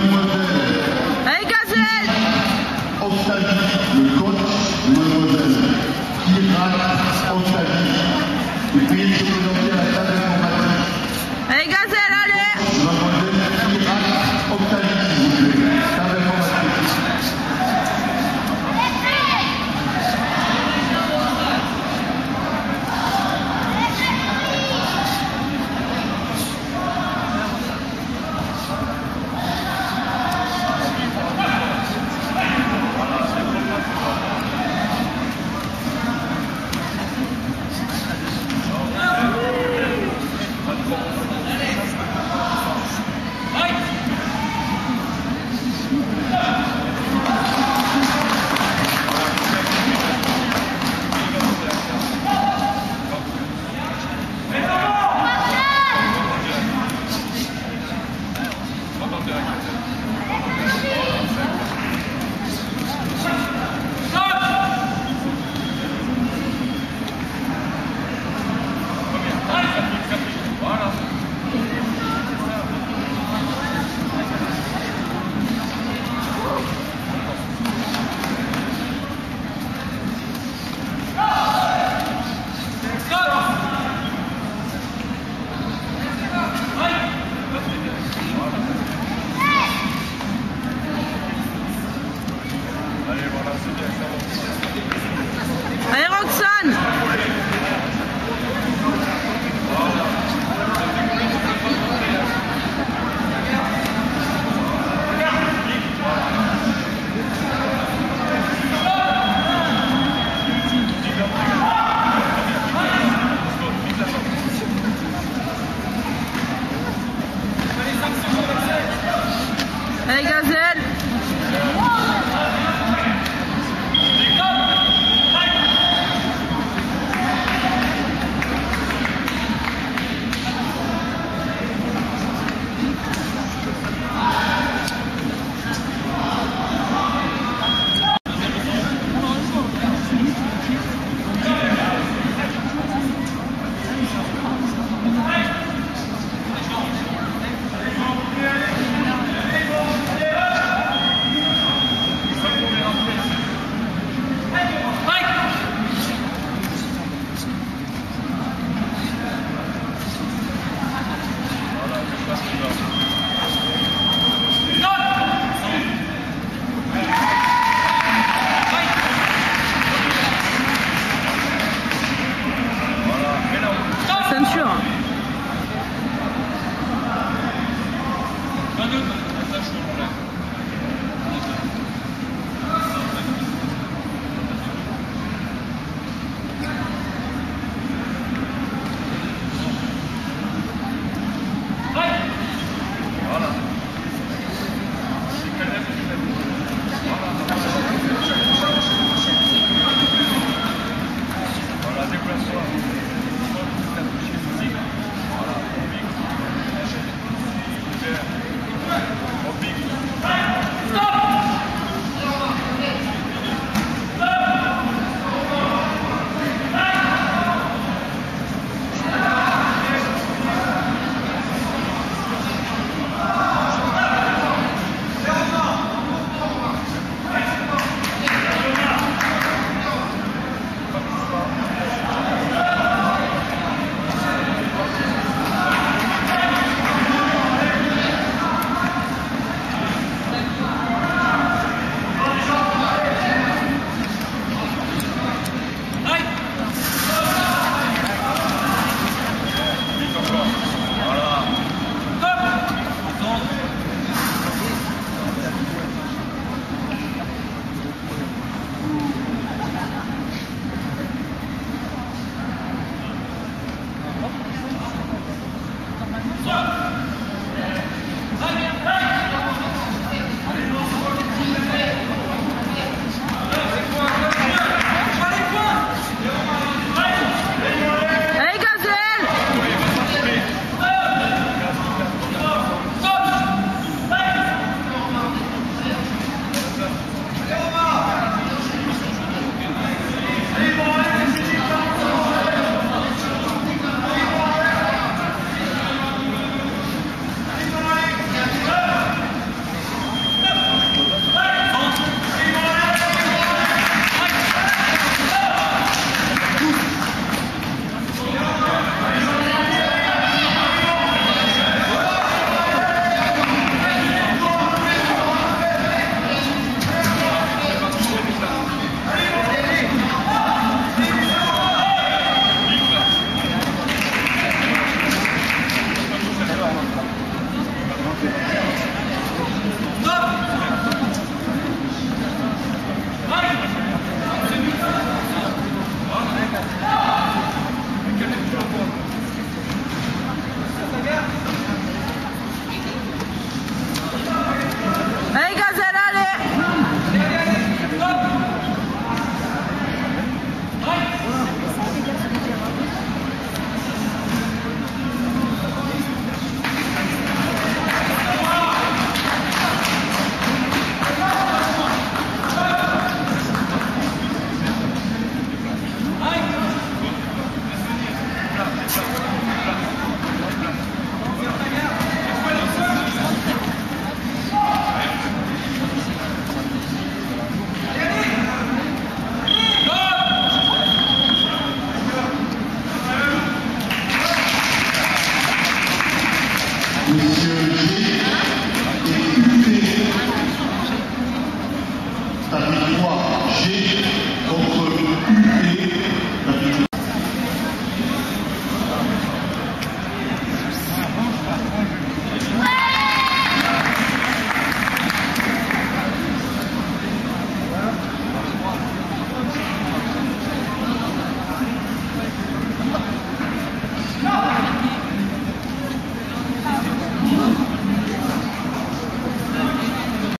Hey Gazelle Australie, le coach, mademoiselle. Irak, gaat Le 山口